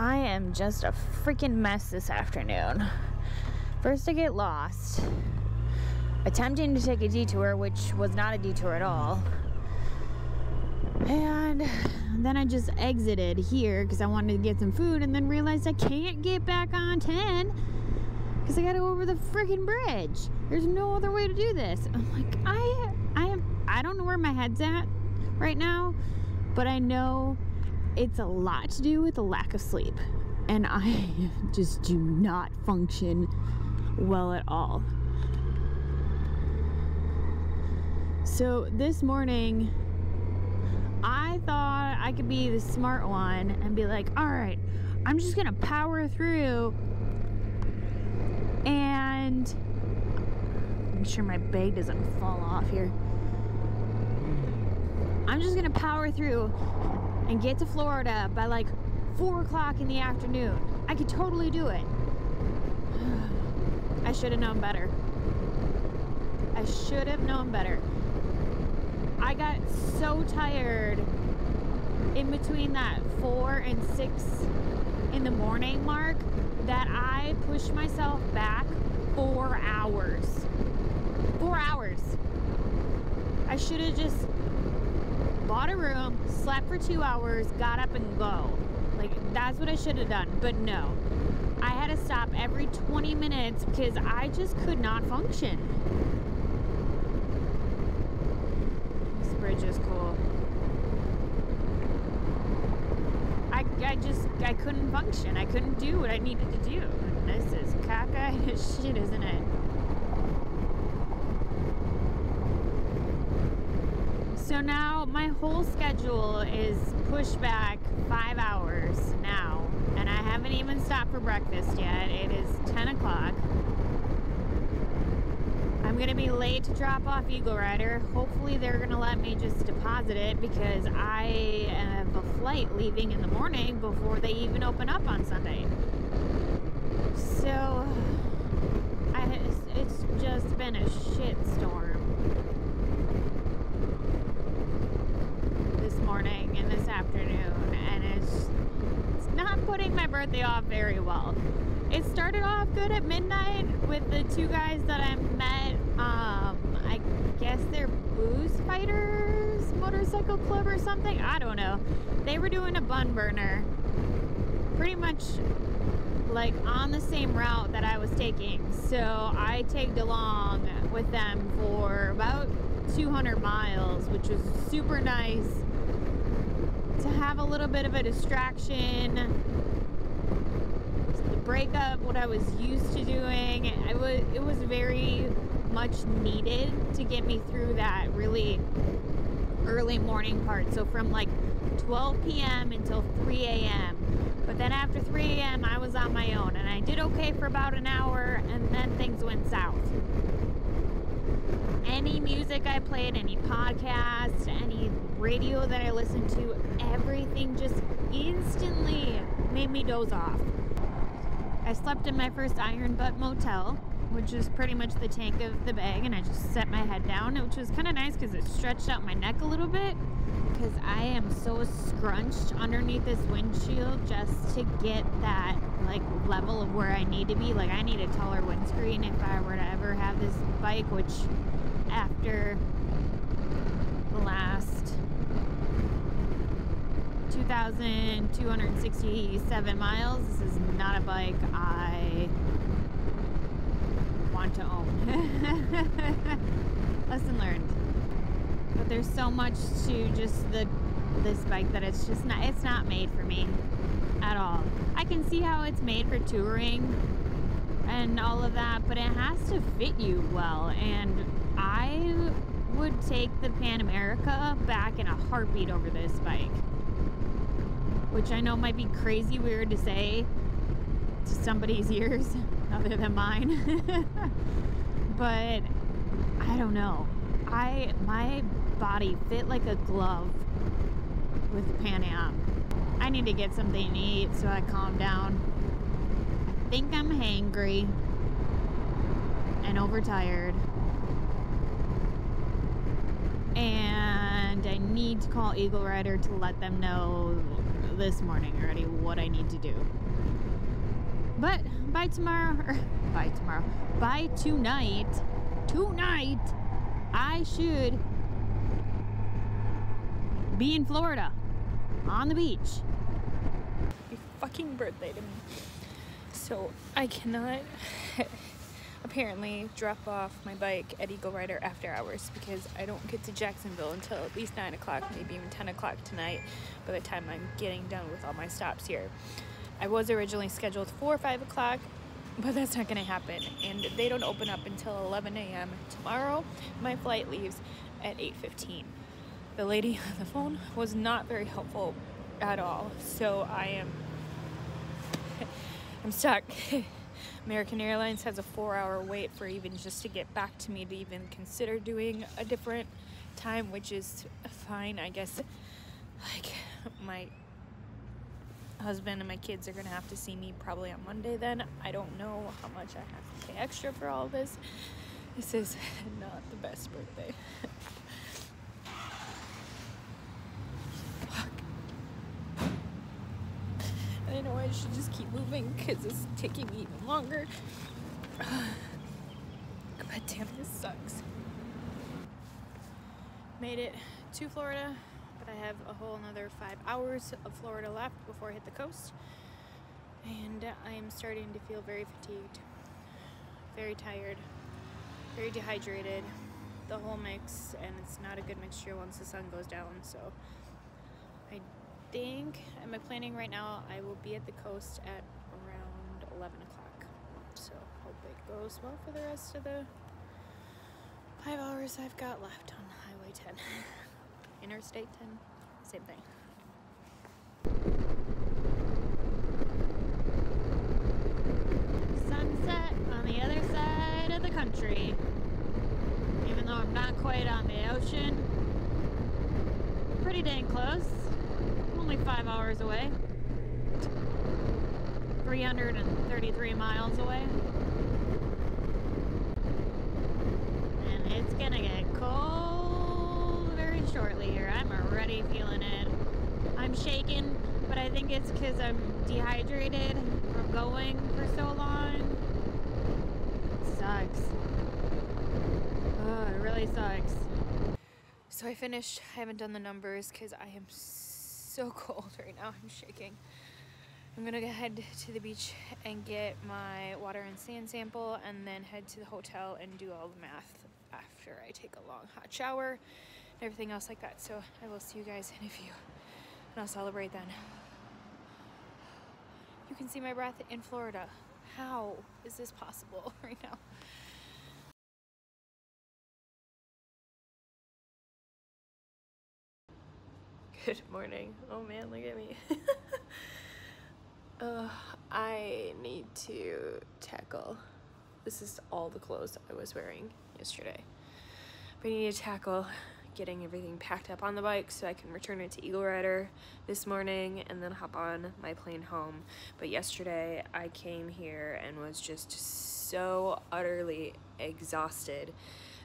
I am just a freaking mess this afternoon. First, I get lost, attempting to take a detour, which was not a detour at all. And then I just exited here because I wanted to get some food and then realized I can't get back on 10 because I got to go over the freaking bridge. There's no other way to do this. I'm like, I, I am, I don't know where my head's at right now, but I know it's a lot to do with a lack of sleep. And I just do not function well at all. So this morning, I thought I could be the smart one and be like, all right, I'm just gonna power through and make sure my bag doesn't fall off here. I'm just gonna power through and get to Florida by like four o'clock in the afternoon. I could totally do it. I should have known better. I should have known better. I got so tired in between that four and six in the morning mark that I pushed myself back four hours. Four hours. I should have just bought a room, slept for two hours, got up and go. Like, that's what I should have done. But no. I had to stop every 20 minutes because I just could not function. This bridge is cool. I, I just, I couldn't function. I couldn't do what I needed to do. This is as shit, isn't it? So now my whole schedule is pushed back five hours now, and I haven't even stopped for breakfast yet. It is 10 o'clock. I'm gonna be late to drop off Eagle Rider. Hopefully, they're gonna let me just deposit it because I have a flight leaving in the morning before they even open up on Sunday. So, I, it's just been a shit storm. morning and this afternoon, and it's it's not putting my birthday off very well. It started off good at midnight with the two guys that I met. Um, I guess they're Booze Fighters Motorcycle Club or something. I don't know. They were doing a bun burner, pretty much like on the same route that I was taking. So I tagged along with them for about 200 miles, which was super nice to have a little bit of a distraction break up what I was used to doing. It was it was very much needed to get me through that really early morning part. So from like 12 p.m. until 3 a.m. But then after 3 a.m. I was on my own and I did okay for about an hour and then things went south any music I played, any podcast, any radio that I listened to, everything just instantly made me doze off. I slept in my first Iron Butt Motel, which is pretty much the tank of the bag, and I just set my head down, which was kind of nice because it stretched out my neck a little bit. Because I am so scrunched underneath this windshield just to get that like level of where I need to be. Like I need a taller windscreen if I were to ever have this bike, which after the last 2,267 miles. This is not a bike I want to own. Lesson learned. But there's so much to just the this bike that it's just not it's not made for me at all. I can see how it's made for touring and all of that, but it has to fit you well and I would take the Pan America back in a heartbeat over this bike. Which I know might be crazy weird to say to somebody's ears other than mine. but I don't know. I my body fit like a glove with the Pan Am. I need to get something to eat so I calm down. I think I'm hangry and overtired. and I need to call Eagle Rider to let them know this morning already what I need to do. But by tomorrow, or er, by tomorrow, by tonight, tonight, I should be in Florida on the beach. Your fucking birthday to me. So I cannot apparently drop off my bike at Eagle Rider after hours because I don't get to Jacksonville until at least 9 o'clock, maybe even 10 o'clock tonight by the time I'm getting done with all my stops here. I was originally scheduled for 5 o'clock, but that's not going to happen. And they don't open up until 11 a.m. tomorrow. My flight leaves at 8.15. The lady on the phone was not very helpful at all, so I am I'm stuck. American Airlines has a four hour wait for even just to get back to me to even consider doing a different time, which is fine, I guess. Like, my husband and my kids are gonna have to see me probably on Monday then. I don't know how much I have to pay extra for all this. This is not the best birthday. I know I should just keep moving because it's taking me even longer. God damn, this sucks. Made it to Florida, but I have a whole another five hours of Florida left before I hit the coast. And I am starting to feel very fatigued, very tired, very dehydrated, the whole mix, and it's not a good mixture once the sun goes down. So I think, am I planning right now, I will be at the coast at around 11 o'clock. So hope it goes well for the rest of the five hours I've got left on Highway 10. Interstate 10, same thing. Sunset on the other side of the country. Even though I'm not quite on the ocean, pretty dang close only five hours away. 333 miles away. And it's gonna get cold very shortly here. I'm already feeling it. I'm shaking, but I think it's because I'm dehydrated from going for so long. It sucks. Oh, it really sucks. So I finished. I haven't done the numbers because I am so so cold right now. I'm shaking. I'm gonna go head to the beach and get my water and sand sample and then head to the hotel and do all the math after I take a long hot shower and everything else like that. So I will see you guys in a few and I'll celebrate then. You can see my breath in Florida. How is this possible right now? Good morning. Oh man, look at me. uh, I need to tackle. This is all the clothes I was wearing yesterday. But I need to tackle getting everything packed up on the bike so I can return it to Eagle Rider this morning and then hop on my plane home. But yesterday I came here and was just so utterly exhausted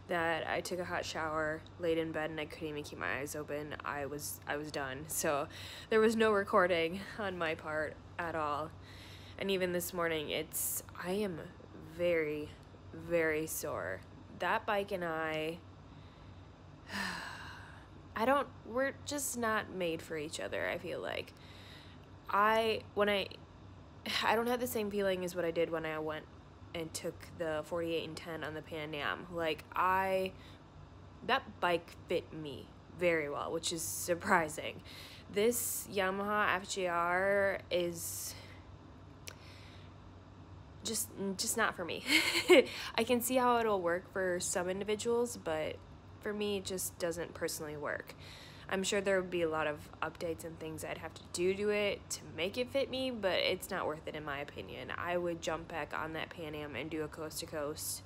that I took a hot shower, laid in bed, and I couldn't even keep my eyes open. I was I was done. So there was no recording on my part at all. And even this morning, it's I am very, very sore. That bike and I, I don't. We're just not made for each other. I feel like I when I I don't have the same feeling as what I did when I went and took the 48 and 10 on the Pan Am. Like I that bike fit me very well, which is surprising. This Yamaha FJR is just just not for me. I can see how it'll work for some individuals, but for me it just doesn't personally work. I'm sure there would be a lot of updates and things I'd have to do to it to make it fit me, but it's not worth it in my opinion. I would jump back on that Pan Am and do a coast to coast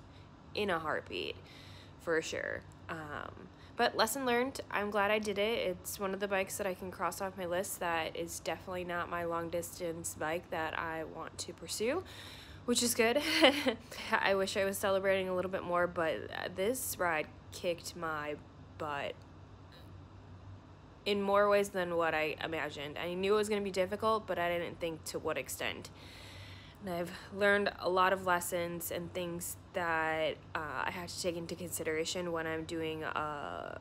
in a heartbeat for sure. Um, but lesson learned, I'm glad I did it. It's one of the bikes that I can cross off my list that is definitely not my long distance bike that I want to pursue which is good. I wish I was celebrating a little bit more, but this ride kicked my butt in more ways than what I imagined. I knew it was going to be difficult, but I didn't think to what extent. And I've learned a lot of lessons and things that uh, I have to take into consideration when I'm doing, uh,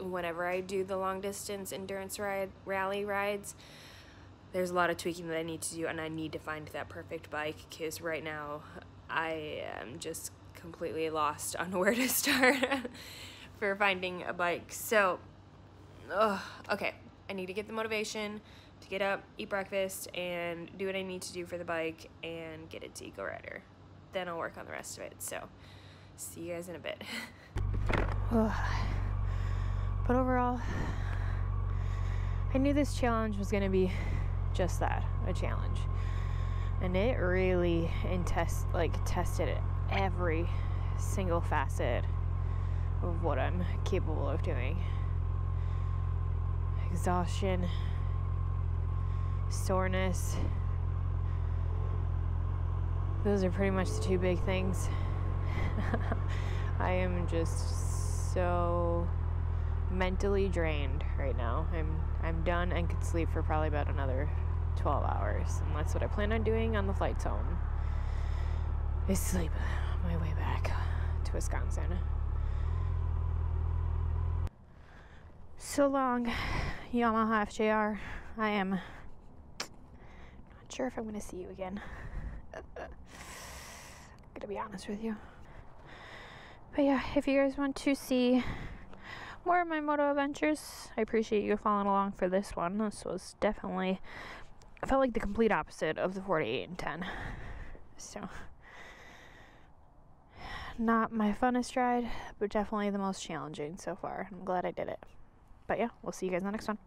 whenever I do the long distance endurance ride, rally rides. There's a lot of tweaking that I need to do, and I need to find that perfect bike because right now I am just completely lost on where to start for finding a bike. So, ugh, okay, I need to get the motivation to get up, eat breakfast, and do what I need to do for the bike and get it to Eagle Rider. Then I'll work on the rest of it. So, see you guys in a bit. but overall, I knew this challenge was going to be just that a challenge. And it really in test like tested every single facet of what I'm capable of doing. Exhaustion, soreness. Those are pretty much the two big things. I am just so mentally drained right now. I'm I'm done and could sleep for probably about another 12 hours. And that's what I plan on doing on the flights home. Is sleep on my way back to Wisconsin. So long, Yamaha FJR. I am not sure if I'm going to see you again. I'm going to be honest with you. But yeah, if you guys want to see more of my moto adventures, I appreciate you following along for this one. This was definitely, I felt like the complete opposite of the 48 and 10. So, not my funnest ride, but definitely the most challenging so far. I'm glad I did it. But yeah, we'll see you guys in the next one.